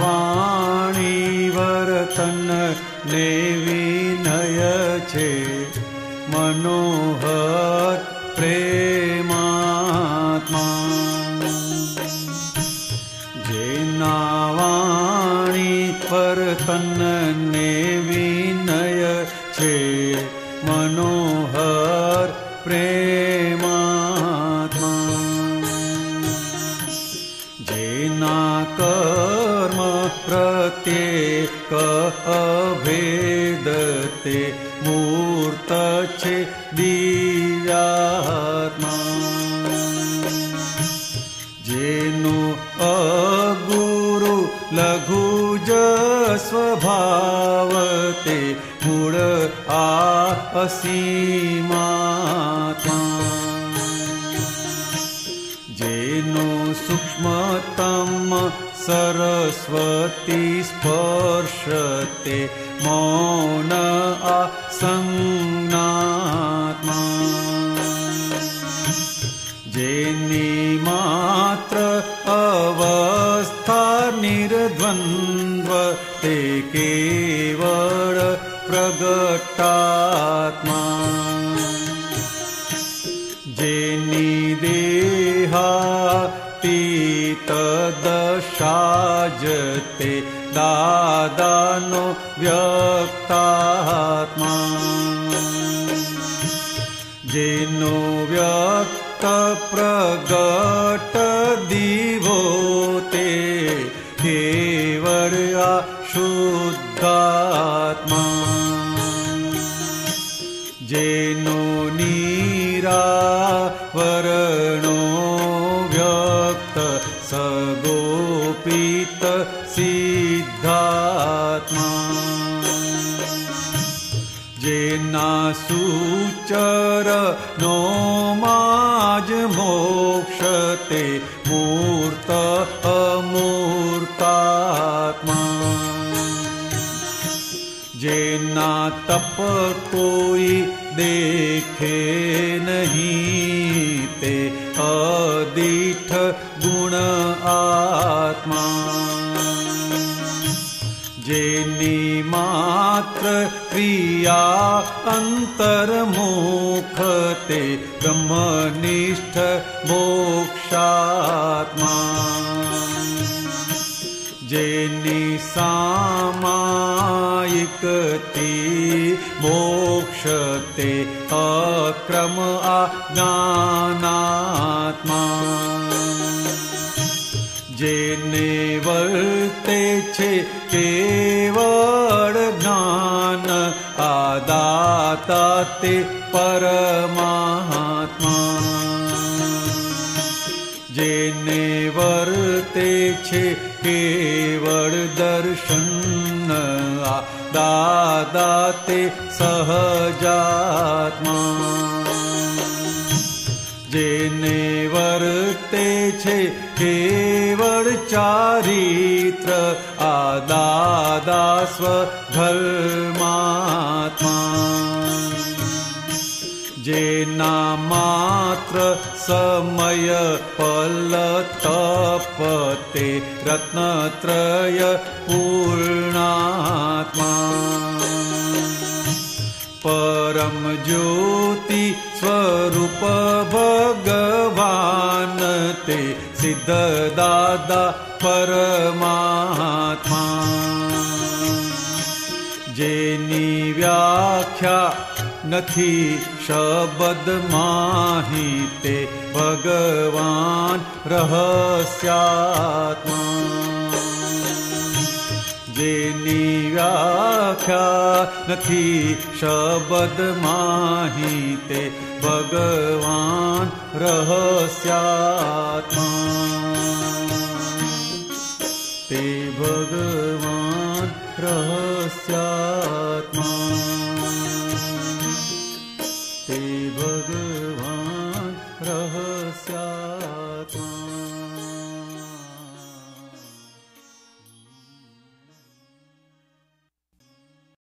वाणी वर्तन ने विनय छे मनोह प्रेमात्मावाणी वर्तन् प्रत्येक अभेदते मूर्त छे दिव्यात्मा जेनु अगुरु लघु ज स्वभावते मूळ आ जेनो सूक्ष्मतम सरस्वती स्पर्शते मौन असंज्ञात्मा जेनि मात्र अवस्था निर्द्वन्द्व ते केवल प्रगटात्मा तीतदशाजते दादानो व्यक्तात्मा। जेनो व्यक्त प्रगट दिवोते केवल्या शुद्धात्मा। जेनो सिद्धात्मा। जेना सूचर नो माज मोक्षते मूर्त अमूर्तात्मा। जेना तप कोई देखे नहीं ते अदीठ गुण आत्मा। जेनि मात्र क्रिया अन्तर्मुखते ब्रह्मनिष्ठ मोक्षात्मा। जेनि सामायिकति मोक्षते अक्रम अज्ञानात्मा जेने वर्ते आदाता ते परमात्मा। जेने वर्ते छे केवल दर्शन आदाता ते सहजात्मा। केवल चारित्र आदादा स्वधर्मात्मा जेना मात्र समय पलतपते रत्नत्रय पूर्णात्मा। परम ज्योति स्वरूप भगवान ते सिद्ध दादा परमात्मा। जेनी व्याख्या नथी शब्द नि ભગવાન રહસ્યાત્મા તે ભગવાન રહસ્યાત્મા તે ભગવાન રહસ્યાત્મા